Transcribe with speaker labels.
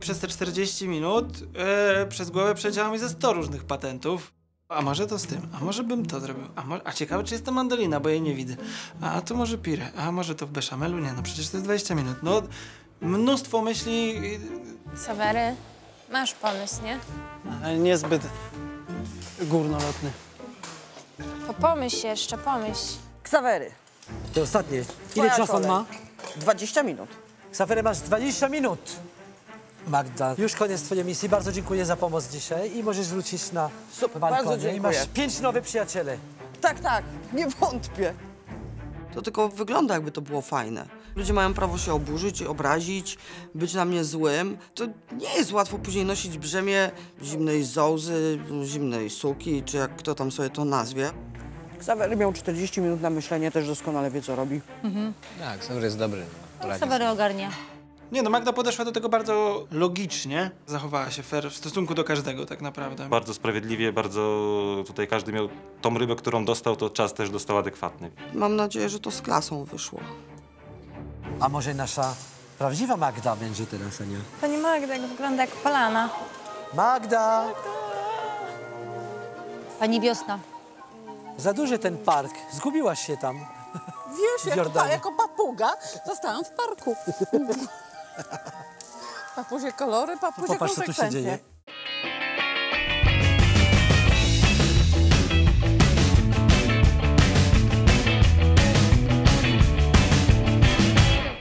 Speaker 1: Przez te 40 minut e, przez głowę przeciało mi ze 100 różnych patentów. A może to z tym, a może bym to zrobił, a, mo- a ciekawe czy jest to mandolina, bo jej nie widzę. A to może pire, a może to w beszamelu? Nie no, przecież to jest 20 minut. No, mnóstwo myśli,
Speaker 2: Sawery, masz pomysł, nie?
Speaker 3: Ale niezbyt górnolotny.
Speaker 2: To pomyśl jeszcze, pomyśl.
Speaker 4: Ksawery.
Speaker 5: To ostatnie. Ile
Speaker 4: Twoja
Speaker 5: czasu on
Speaker 4: kolej.
Speaker 5: ma?
Speaker 4: 20 minut.
Speaker 5: Ksawery masz 20 minut. Magda, już koniec twojej misji. Bardzo dziękuję za pomoc dzisiaj i możesz wrócić na
Speaker 4: Super,
Speaker 5: balkonie.
Speaker 4: bardzo
Speaker 5: I masz
Speaker 4: dziękuję.
Speaker 5: pięć nowych przyjaciele.
Speaker 4: Tak, tak, nie wątpię. To tylko wygląda, jakby to było fajne. Ludzie mają prawo się oburzyć, obrazić, być na mnie złym. To nie jest łatwo później nosić brzemię zimnej zołzy, zimnej suki, czy jak kto tam sobie to nazwie. Ksawery miał 40 minut na myślenie, też doskonale wie, co robi.
Speaker 6: Tak, Sawery jest dobry. Poradzi
Speaker 7: Sawery ogarnia.
Speaker 1: Nie no, Magda podeszła do tego bardzo logicznie. Zachowała się fair w stosunku do każdego tak naprawdę.
Speaker 8: Bardzo sprawiedliwie, bardzo tutaj każdy miał tą rybę, którą dostał, to czas też dostał adekwatny.
Speaker 4: Mam nadzieję, że to z klasą wyszło.
Speaker 5: A może nasza prawdziwa Magda będzie teraz, Ania?
Speaker 2: Pani Magda wygląda jak palana.
Speaker 5: Magda!
Speaker 7: Pani Wiosna.
Speaker 5: Za duży ten park. Zgubiłaś się tam.
Speaker 9: Wiesz, jako, jako papuga zostałam w parku. Papuzie kolory, papuzie
Speaker 5: Popatrz, co tu się dzieje.